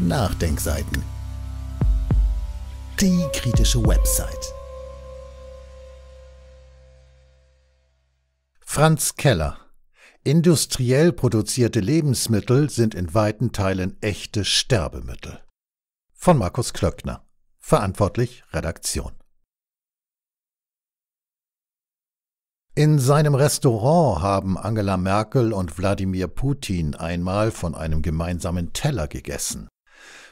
Nachdenkseiten. Die kritische Website. Franz Keller Industriell produzierte Lebensmittel sind in weiten Teilen echte Sterbemittel. Von Markus Klöckner. Verantwortlich Redaktion. In seinem Restaurant haben Angela Merkel und Wladimir Putin einmal von einem gemeinsamen Teller gegessen.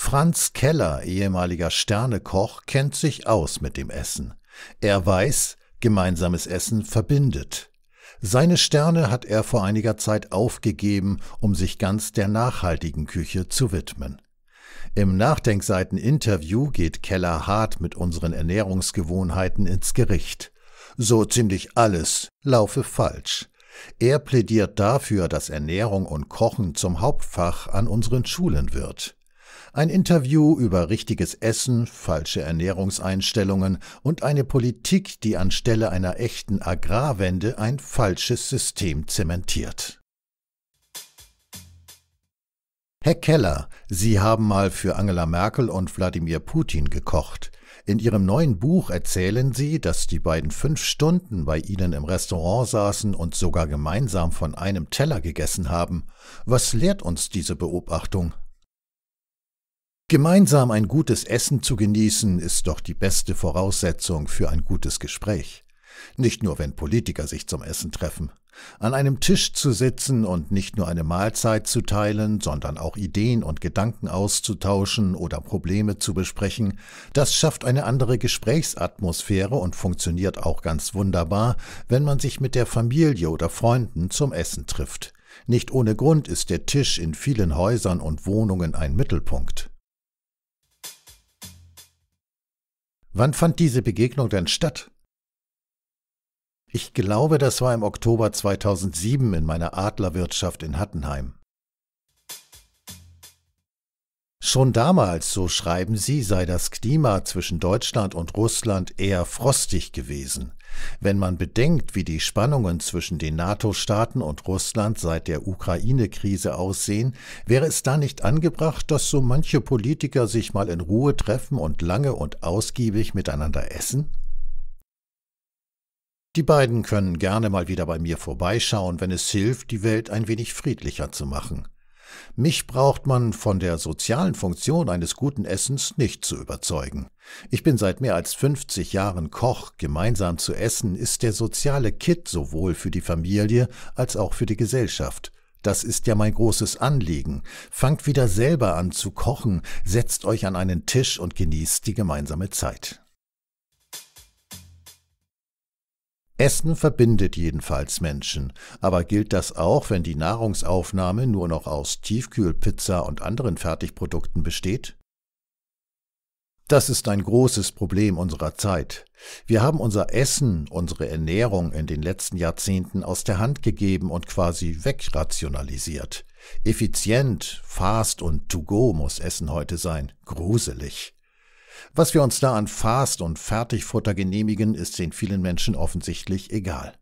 Franz Keller, ehemaliger Sternekoch, kennt sich aus mit dem Essen. Er weiß, gemeinsames Essen verbindet. Seine Sterne hat er vor einiger Zeit aufgegeben, um sich ganz der nachhaltigen Küche zu widmen. Im Nachdenkseiten-Interview geht Keller hart mit unseren Ernährungsgewohnheiten ins Gericht. So ziemlich alles laufe falsch. Er plädiert dafür, dass Ernährung und Kochen zum Hauptfach an unseren Schulen wird. Ein Interview über richtiges Essen, falsche Ernährungseinstellungen und eine Politik, die anstelle einer echten Agrarwende ein falsches System zementiert. Herr Keller, Sie haben mal für Angela Merkel und Wladimir Putin gekocht. In Ihrem neuen Buch erzählen Sie, dass die beiden fünf Stunden bei Ihnen im Restaurant saßen und sogar gemeinsam von einem Teller gegessen haben. Was lehrt uns diese Beobachtung? Gemeinsam ein gutes Essen zu genießen, ist doch die beste Voraussetzung für ein gutes Gespräch. Nicht nur, wenn Politiker sich zum Essen treffen. An einem Tisch zu sitzen und nicht nur eine Mahlzeit zu teilen, sondern auch Ideen und Gedanken auszutauschen oder Probleme zu besprechen, das schafft eine andere Gesprächsatmosphäre und funktioniert auch ganz wunderbar, wenn man sich mit der Familie oder Freunden zum Essen trifft. Nicht ohne Grund ist der Tisch in vielen Häusern und Wohnungen ein Mittelpunkt. Wann fand diese Begegnung denn statt? Ich glaube, das war im Oktober 2007 in meiner Adlerwirtschaft in Hattenheim. Schon damals, so schreiben sie, sei das Klima zwischen Deutschland und Russland eher frostig gewesen. Wenn man bedenkt, wie die Spannungen zwischen den NATO-Staaten und Russland seit der Ukraine-Krise aussehen, wäre es da nicht angebracht, dass so manche Politiker sich mal in Ruhe treffen und lange und ausgiebig miteinander essen? Die beiden können gerne mal wieder bei mir vorbeischauen, wenn es hilft, die Welt ein wenig friedlicher zu machen. Mich braucht man von der sozialen Funktion eines guten Essens nicht zu überzeugen. Ich bin seit mehr als 50 Jahren Koch. Gemeinsam zu essen ist der soziale Kit sowohl für die Familie als auch für die Gesellschaft. Das ist ja mein großes Anliegen. Fangt wieder selber an zu kochen, setzt euch an einen Tisch und genießt die gemeinsame Zeit. Essen verbindet jedenfalls Menschen, aber gilt das auch, wenn die Nahrungsaufnahme nur noch aus Tiefkühlpizza und anderen Fertigprodukten besteht? Das ist ein großes Problem unserer Zeit. Wir haben unser Essen, unsere Ernährung in den letzten Jahrzehnten aus der Hand gegeben und quasi wegrationalisiert. Effizient, fast und to go muss Essen heute sein. Gruselig. Was wir uns da an Fast- und Fertigfutter genehmigen, ist den vielen Menschen offensichtlich egal.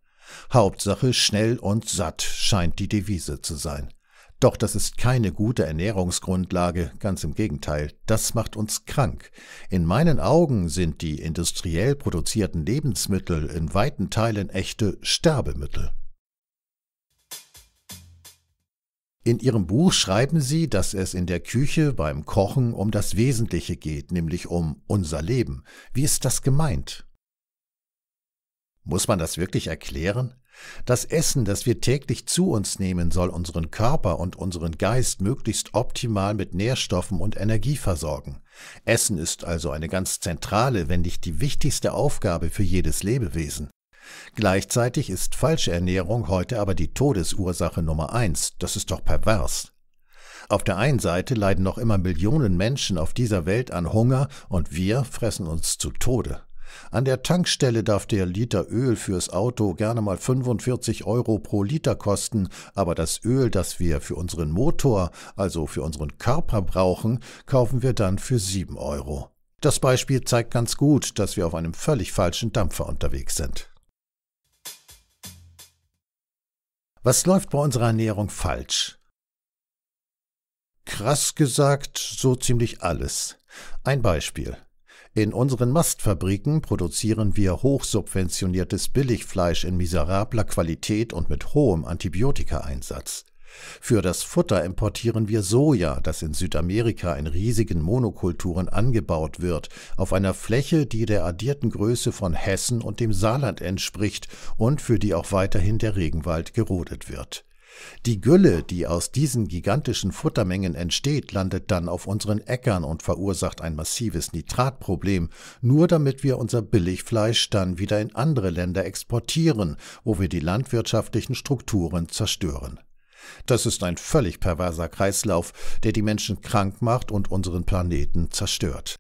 Hauptsache schnell und satt scheint die Devise zu sein. Doch das ist keine gute Ernährungsgrundlage, ganz im Gegenteil, das macht uns krank. In meinen Augen sind die industriell produzierten Lebensmittel in weiten Teilen echte Sterbemittel. In Ihrem Buch schreiben Sie, dass es in der Küche beim Kochen um das Wesentliche geht, nämlich um unser Leben. Wie ist das gemeint? Muss man das wirklich erklären? Das Essen, das wir täglich zu uns nehmen, soll unseren Körper und unseren Geist möglichst optimal mit Nährstoffen und Energie versorgen. Essen ist also eine ganz zentrale, wenn nicht die wichtigste Aufgabe für jedes Lebewesen. Gleichzeitig ist falsche Ernährung heute aber die Todesursache Nummer eins. Das ist doch pervers. Auf der einen Seite leiden noch immer Millionen Menschen auf dieser Welt an Hunger und wir fressen uns zu Tode. An der Tankstelle darf der Liter Öl fürs Auto gerne mal 45 Euro pro Liter kosten, aber das Öl, das wir für unseren Motor, also für unseren Körper brauchen, kaufen wir dann für 7 Euro. Das Beispiel zeigt ganz gut, dass wir auf einem völlig falschen Dampfer unterwegs sind. Was läuft bei unserer Ernährung falsch? Krass gesagt, so ziemlich alles. Ein Beispiel. In unseren Mastfabriken produzieren wir hochsubventioniertes Billigfleisch in miserabler Qualität und mit hohem Antibiotikaeinsatz. Für das Futter importieren wir Soja, das in Südamerika in riesigen Monokulturen angebaut wird, auf einer Fläche, die der addierten Größe von Hessen und dem Saarland entspricht und für die auch weiterhin der Regenwald gerodet wird. Die Gülle, die aus diesen gigantischen Futtermengen entsteht, landet dann auf unseren Äckern und verursacht ein massives Nitratproblem, nur damit wir unser Billigfleisch dann wieder in andere Länder exportieren, wo wir die landwirtschaftlichen Strukturen zerstören. Das ist ein völlig perverser Kreislauf, der die Menschen krank macht und unseren Planeten zerstört.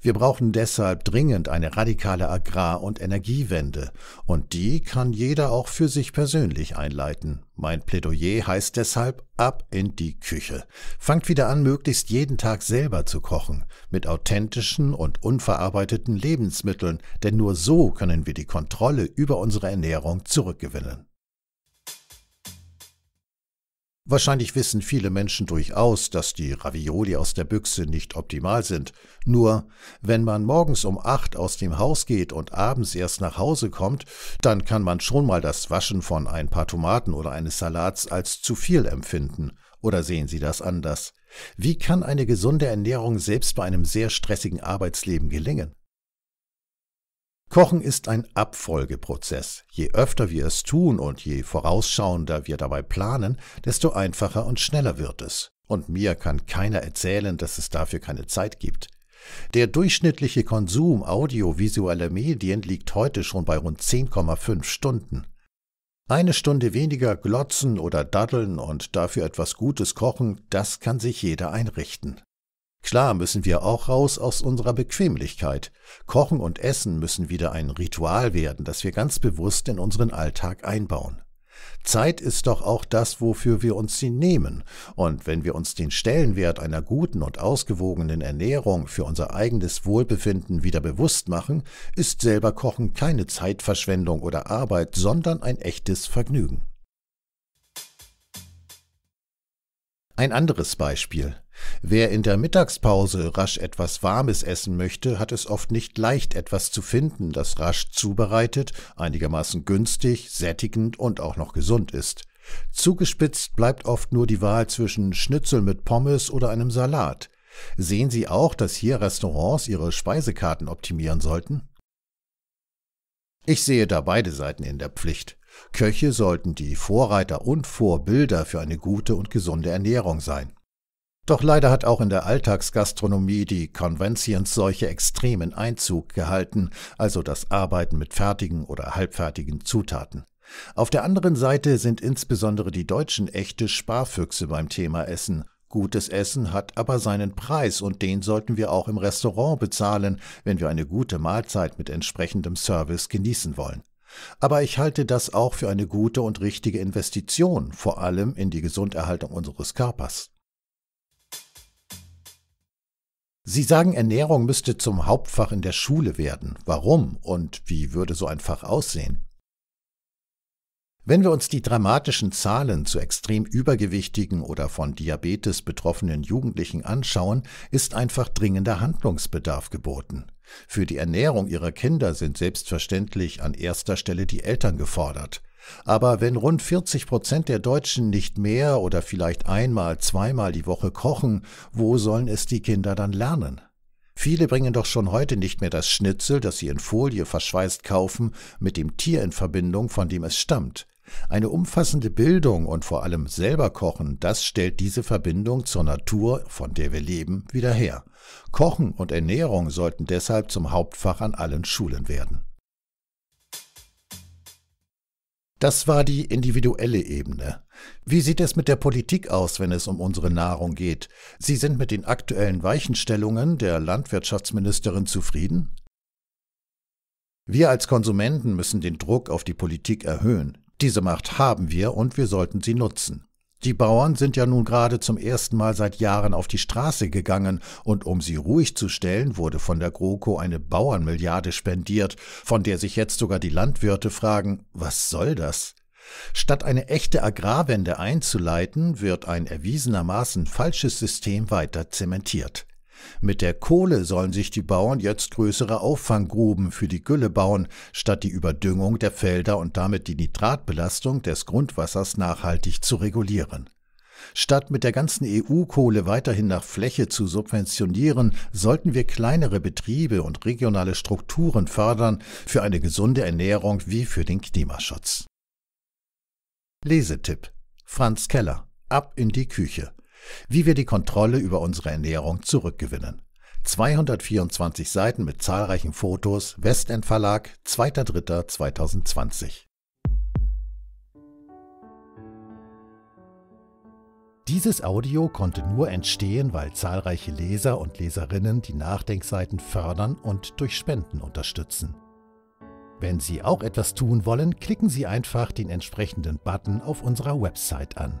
Wir brauchen deshalb dringend eine radikale Agrar- und Energiewende, und die kann jeder auch für sich persönlich einleiten. Mein Plädoyer heißt deshalb ab in die Küche. Fangt wieder an, möglichst jeden Tag selber zu kochen, mit authentischen und unverarbeiteten Lebensmitteln, denn nur so können wir die Kontrolle über unsere Ernährung zurückgewinnen. Wahrscheinlich wissen viele Menschen durchaus, dass die Ravioli aus der Büchse nicht optimal sind. Nur, wenn man morgens um acht aus dem Haus geht und abends erst nach Hause kommt, dann kann man schon mal das Waschen von ein paar Tomaten oder eines Salats als zu viel empfinden. Oder sehen Sie das anders? Wie kann eine gesunde Ernährung selbst bei einem sehr stressigen Arbeitsleben gelingen? Kochen ist ein Abfolgeprozess. Je öfter wir es tun und je vorausschauender wir dabei planen, desto einfacher und schneller wird es. Und mir kann keiner erzählen, dass es dafür keine Zeit gibt. Der durchschnittliche Konsum audiovisueller Medien liegt heute schon bei rund 10,5 Stunden. Eine Stunde weniger glotzen oder daddeln und dafür etwas Gutes kochen, das kann sich jeder einrichten. Klar müssen wir auch raus aus unserer Bequemlichkeit. Kochen und Essen müssen wieder ein Ritual werden, das wir ganz bewusst in unseren Alltag einbauen. Zeit ist doch auch das, wofür wir uns sie nehmen, und wenn wir uns den Stellenwert einer guten und ausgewogenen Ernährung für unser eigenes Wohlbefinden wieder bewusst machen, ist selber Kochen keine Zeitverschwendung oder Arbeit, sondern ein echtes Vergnügen. Ein anderes Beispiel. Wer in der Mittagspause rasch etwas Warmes essen möchte, hat es oft nicht leicht, etwas zu finden, das rasch zubereitet, einigermaßen günstig, sättigend und auch noch gesund ist. Zugespitzt bleibt oft nur die Wahl zwischen Schnitzel mit Pommes oder einem Salat. Sehen Sie auch, dass hier Restaurants ihre Speisekarten optimieren sollten? Ich sehe da beide Seiten in der Pflicht. Köche sollten die Vorreiter und Vorbilder für eine gute und gesunde Ernährung sein. Doch leider hat auch in der Alltagsgastronomie die Conventions-Seuche extremen Einzug gehalten, also das Arbeiten mit fertigen oder halbfertigen Zutaten. Auf der anderen Seite sind insbesondere die Deutschen echte Sparfüchse beim Thema Essen. Gutes Essen hat aber seinen Preis und den sollten wir auch im Restaurant bezahlen, wenn wir eine gute Mahlzeit mit entsprechendem Service genießen wollen. Aber ich halte das auch für eine gute und richtige Investition, vor allem in die Gesunderhaltung unseres Körpers. Sie sagen, Ernährung müsste zum Hauptfach in der Schule werden. Warum und wie würde so ein Fach aussehen? Wenn wir uns die dramatischen Zahlen zu extrem übergewichtigen oder von Diabetes betroffenen Jugendlichen anschauen, ist einfach dringender Handlungsbedarf geboten. Für die Ernährung ihrer Kinder sind selbstverständlich an erster Stelle die Eltern gefordert. Aber wenn rund 40 Prozent der Deutschen nicht mehr oder vielleicht einmal, zweimal die Woche kochen, wo sollen es die Kinder dann lernen? Viele bringen doch schon heute nicht mehr das Schnitzel, das sie in Folie verschweißt kaufen, mit dem Tier in Verbindung, von dem es stammt. Eine umfassende Bildung und vor allem selber kochen, das stellt diese Verbindung zur Natur, von der wir leben, wieder her. Kochen und Ernährung sollten deshalb zum Hauptfach an allen Schulen werden. Das war die individuelle Ebene. Wie sieht es mit der Politik aus, wenn es um unsere Nahrung geht? Sie sind mit den aktuellen Weichenstellungen der Landwirtschaftsministerin zufrieden? Wir als Konsumenten müssen den Druck auf die Politik erhöhen. Diese Macht haben wir und wir sollten sie nutzen. Die Bauern sind ja nun gerade zum ersten Mal seit Jahren auf die Straße gegangen, und um sie ruhig zu stellen, wurde von der GroKo eine Bauernmilliarde spendiert, von der sich jetzt sogar die Landwirte fragen, was soll das? Statt eine echte Agrarwende einzuleiten, wird ein erwiesenermaßen falsches System weiter zementiert. Mit der Kohle sollen sich die Bauern jetzt größere Auffanggruben für die Gülle bauen, statt die Überdüngung der Felder und damit die Nitratbelastung des Grundwassers nachhaltig zu regulieren. Statt mit der ganzen EU-Kohle weiterhin nach Fläche zu subventionieren, sollten wir kleinere Betriebe und regionale Strukturen fördern für eine gesunde Ernährung wie für den Klimaschutz. Lesetipp Franz Keller Ab in die Küche wie wir die Kontrolle über unsere Ernährung zurückgewinnen. 224 Seiten mit zahlreichen Fotos, Westend Verlag, 2.3.2020. Dieses Audio konnte nur entstehen, weil zahlreiche Leser und Leserinnen die Nachdenkseiten fördern und durch Spenden unterstützen. Wenn Sie auch etwas tun wollen, klicken Sie einfach den entsprechenden Button auf unserer Website an.